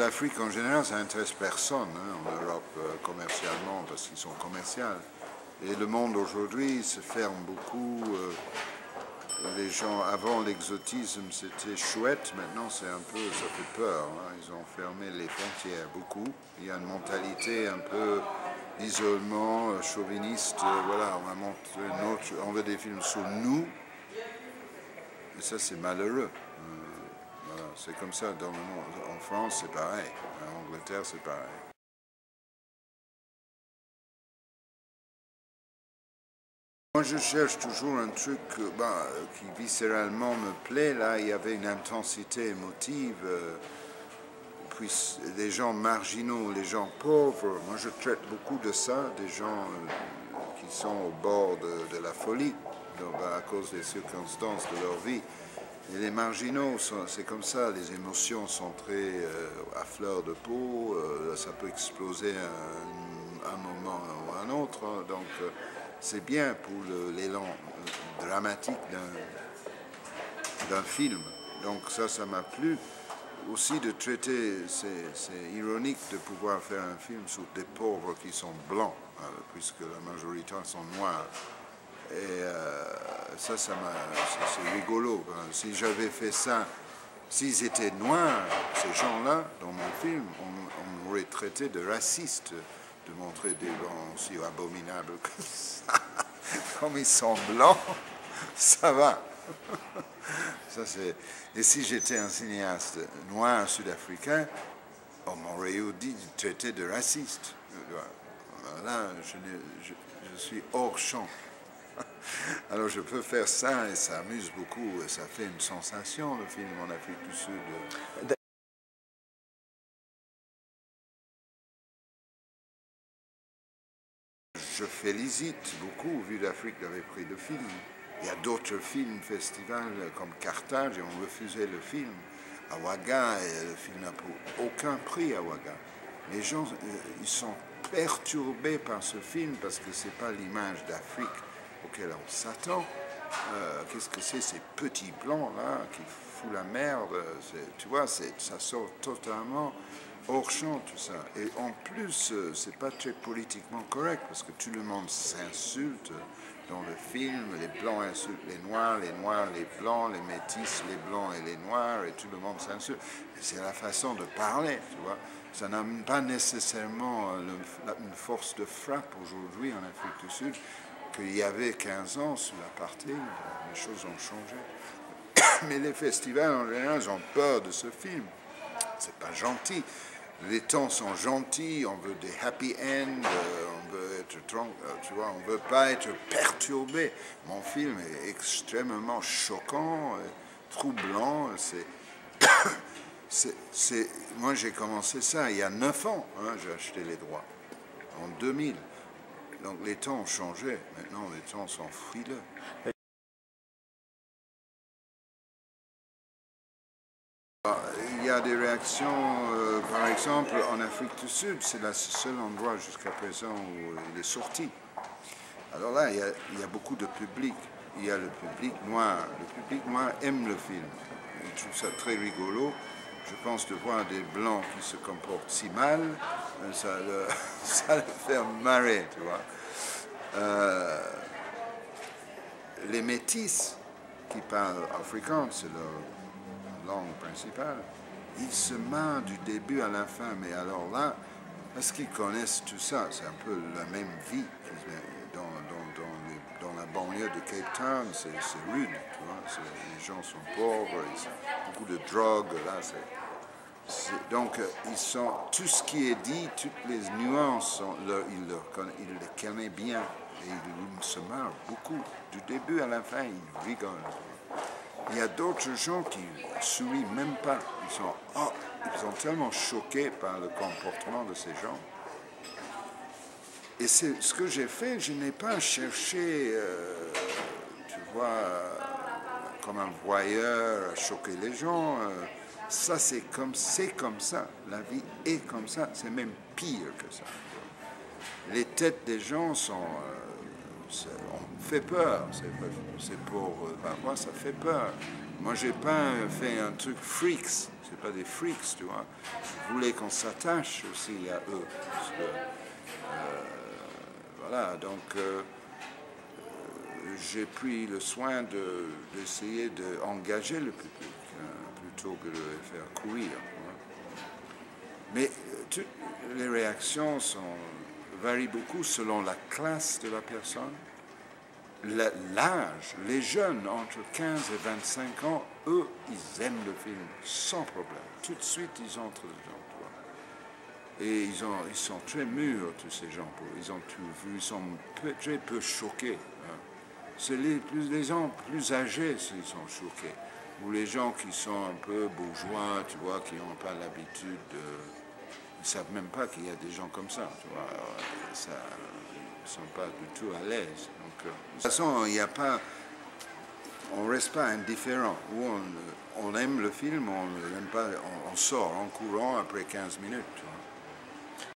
L'Afrique en général, ça intéresse personne hein, en Europe euh, commercialement parce qu'ils sont commerciaux. Et le monde aujourd'hui se ferme beaucoup. euh, les gens, avant l'exotisme, c'était chouette. Maintenant, c'est un peu, ça fait peur. hein. Ils ont fermé les frontières beaucoup. Il y a une mentalité un peu d'isolement, euh, chauviniste. voilà, on va montrer notre- on veut des films sur nous. Et ça, c'est malheureux. Euh, c'est comme ça. En France, c'est pareil. En Angleterre, c'est pareil. Moi, je cherche toujours un truc euh, bah, qui viscéralement me plaît. Là, il y avait une intensité émotive. euh, puis les gens marginaux, les gens pauvres. Moi, je traite beaucoup de ça, des gens euh, qui sont au bord de, la folie bah, à cause des circonstances de leur vie. Et les marginaux, c'est comme ça, les émotions sont très euh, à fleur de peau, euh, ça peut exploser un, un moment ou un autre. hein. donc, euh, c'est bien pour l'élan dramatique d'un film. Donc ça, ça m'a plu. Aussi de traiter, c'est ironique de pouvoir faire un film sur des pauvres qui sont blancs, euh, puisque la majorité sont noirs. Et euh, ça, c'est- rigolo. hein. Si j'avais fait ça, s'ils étaient noirs, ces gens-là, dans mon film, on, m'aurait traité de raciste, de montrer des blancs aussi abominables comme ça. Comme ils sont blancs, ça va. Ça. Et si j'étais un cinéaste noir sud-africain, on m'aurait dit traité de raciste. Là, je- je suis hors champ. Alors je peux faire ça et ça amuse beaucoup et ça fait une sensation le film en Afrique du Sud. Je félicite beaucoup Vue d'Afrique d'avoir pris le film. Il y a d'autres films, festivals comme Carthage et on refusait le film. À Ouaga, et le film n'a aucun prix à Ouaga. Les gens, euh, ils sont perturbés par ce film parce que c'est pas l'image d'Afrique auquel on s'attend. Euh, Qu'est-ce que c'est ces petits blancs là qui foutent la merde Tu vois, ça sort totalement hors champ tout ça. Et en plus, euh, c'est pas très politiquement correct parce que tout le monde s'insulte dans le film. Les blancs insultent les noirs, les noirs les blancs, les métis les blancs et les noirs, et tout le monde s'insulte. C'est la façon de parler, tu vois. Ça n'a pas nécessairement euh, une force de frappe aujourd'hui en Afrique du Sud qu'il y avait 15 ans sous l'apartheid. Les choses ont changé. Mais les festivals en général ont peur de ce film. C'est pas gentil. Les temps sont gentils, on veut des happy ends, euh, on veut être euh, tu vois, on veut pas être perturbé. Mon film est extrêmement choquant, euh, troublant. C'est- moi j'ai commencé ça il y a 9 ans. hein, j'ai acheté les droits en 2000. Donc les temps ont changé. Maintenant les temps sont frileux. Il y a des réactions, euh, par exemple, en Afrique du Sud, c'est le seul endroit jusqu'à présent où il est sorti. Alors là, il y, a, il y a beaucoup de public. Il y a le public noir. Le public noir aime le film. Il trouve ça très rigolo. Je pense de voir des blancs qui se comportent si mal, euh, ça le, fait marrer, tu vois. Euh, les métis qui parlent africain, c'est leur langue principale, ils se marrent du début à la fin. Mais alors là, parce qu'ils connaissent tout ça, c'est un peu la même vie banlieue de Cape Town, c'est rude, Les gens sont pauvres, ils ont beaucoup de drogue, là, Donc, ils sont, tout ce qui est dit, toutes les nuances, sont, ils, les connaissent bien et ils, se marrent beaucoup. Du début à la fin, ils rigolent. Il y a d'autres gens qui sourient même pas. Ils sont, oh, ils sont tellement choqués par le comportement de ces gens. Et ce que j'ai fait. Je n'ai pas cherché, euh, tu vois, comme un voyeur à choquer les gens. euh, ça, c'est comme, comme ça. La vie est comme ça. C'est même pire que ça. Les têtes des gens sont. euh, on fait peur. C'est, pour. ben, moi, ça fait peur. Moi, j'ai pas fait un truc freaks. c'est pas des freaks, tu vois. Ils voulaient qu'on s'attache aussi à eux. Voilà, donc j'ai pris le soin d'essayer d'engager le public hein, plutôt que de le faire courir. Mais toutes les réactions varient beaucoup selon la classe de la personne, l'âge. Les jeunes entre 15 et 25 ans, eux, ils aiment le film sans problème. Tout de suite, ils entrent dedans. Et ils, ont, ils sont très mûrs, tous ces gens. Ils ont tout vu, ils sont très peu choqués. Hein. C'est les, gens plus âgés qui sont choqués. Ou les gens qui sont un peu bourgeois, tu vois, qui n'ont pas l'habitude de ils ne savent même pas qu'il y a des gens comme ça. Ils ne sont pas du tout à l'aise. Euh, de toute façon, il n'y a pas. On ne reste pas indifférent. Ou on, aime le film, on l'aime pas, on, sort en courant après 15 minutes.